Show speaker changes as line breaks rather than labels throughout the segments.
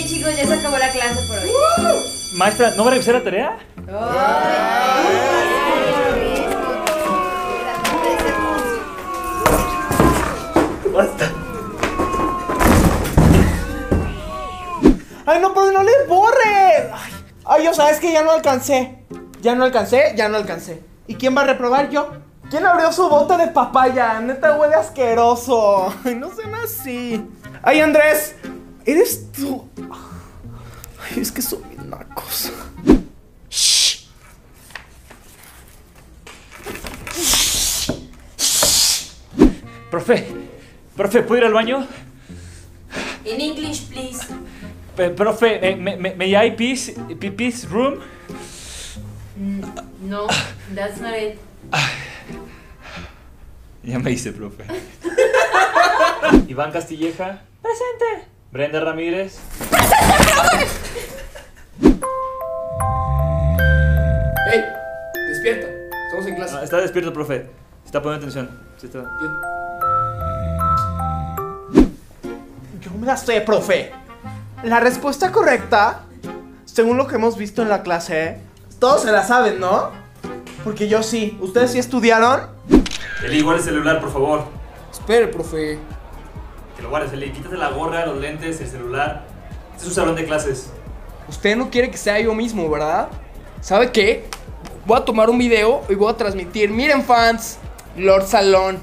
bien, chicos, ya se acabó la clase por hoy.
Maestra, ¿no va a revisar la tarea? Basta.
Ay, no, pero no les borre. Ay, ay, o sea, es que ya no alcancé. Ya no alcancé, ya no alcancé. ¿Y quién va a reprobar? Yo. ¿Quién abrió su bote de papaya? Neta huele asqueroso. Ay, no sean así. Ay, Andrés, eres tú. Ay, es que son bien nacos. Shh.
Profe, profe, ¿puedo ir al baño?
In English, please.
Pe- profe, eh, me, me, may I peace, peace room?
No, that's not it.
Ya me hice, profe. Iván Castilleja. Presente. Brenda Ramírez.
¡Ey! Despierta. Estamos en clase.
Ah, está despierto, profe. Está poniendo atención. Sí, está-
Yo me la sé, profe. La respuesta correcta, según lo que hemos visto en la clase, todos se la saben, ¿no? Porque yo sí. ¿Ustedes sí estudiaron?
Eli, igual el celular, por favor.
Espere, profe.
Que lo guardes, Eli. Quítate la gorra, los lentes, el celular. Este es un salón de clases.
Usted no quiere que sea yo mismo, ¿verdad? ¿Sabe qué? Voy a tomar un video y voy a transmitir. Miren, fans. Lord Salón.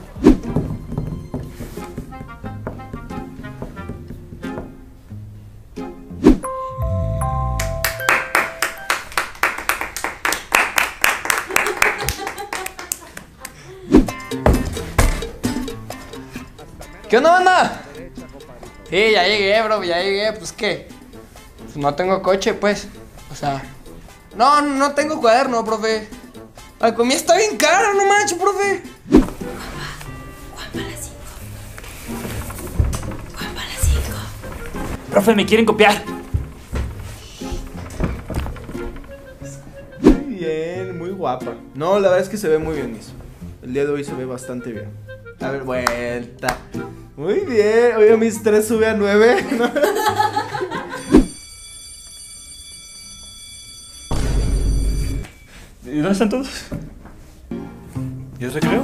¿Qué onda, banda? Sí, ya llegué, bro, ya llegué. Pues, ¿qué? Pues no tengo coche, pues. O sea. No, no tengo cuaderno, profe. La comida está bien cara, no manches, profe.
Juan para las 5. Juan para las 5.
Profe, me quieren copiar.
Muy bien, muy guapa. No, la verdad es que se ve muy bien eso. El día de hoy se ve bastante bien. A ver, vuelta. Muy bien. Oye, mis tres sube a nueve.
¿Y dónde están todos? ¿Y el recreo?